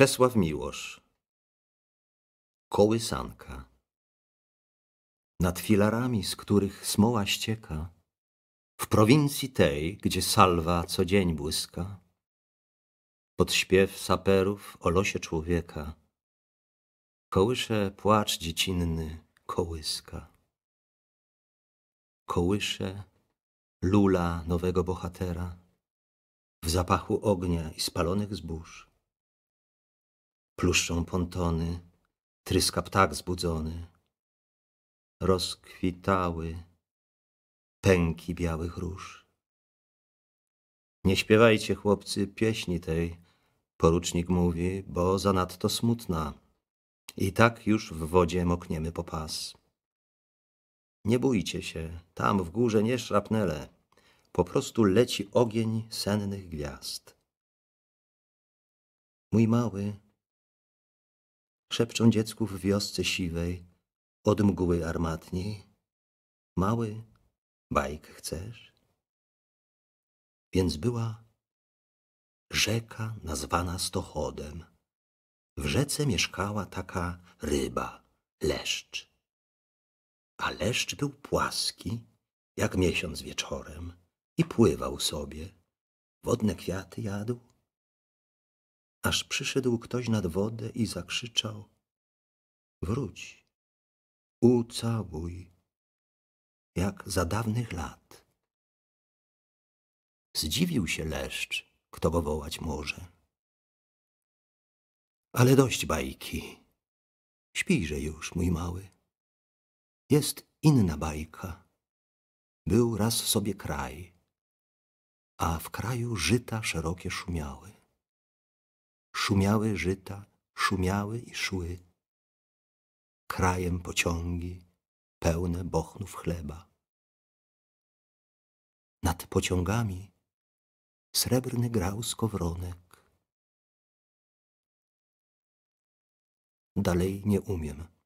Czesław Miłosz Kołysanka Nad filarami, z których smoła ścieka, W prowincji tej, gdzie salwa co dzień błyska, Pod śpiew saperów o losie człowieka, Kołysze płacz dziecinny kołyska. Kołysze lula nowego bohatera W zapachu ognia i spalonych zbóż. Pluszczą pontony, tryska ptak zbudzony. Rozkwitały pęki białych róż. Nie śpiewajcie, chłopcy, pieśni tej, porucznik mówi, bo zanadto smutna. I tak już w wodzie mokniemy po pas. Nie bójcie się, tam w górze nie szrapnele, po prostu leci ogień sennych gwiazd. Mój mały, Szepczą dziecku w wiosce siwej od mgły armatniej. Mały, bajk chcesz? Więc była rzeka nazwana Stochodem. W rzece mieszkała taka ryba, leszcz. A leszcz był płaski, jak miesiąc wieczorem i pływał sobie. Wodne kwiaty jadł, aż przyszedł ktoś nad wodę i zakrzyczał Wróć, ucałuj, jak za dawnych lat. Zdziwił się leszcz, kto go wołać może. Ale dość bajki, śpijże już, mój mały. Jest inna bajka. Był raz sobie kraj, a w kraju żyta szerokie szumiały. Szumiały żyta, szumiały i szły. Krajem pociągi, pełne bochnów chleba. Nad pociągami srebrny grał skowronek. Dalej nie umiem.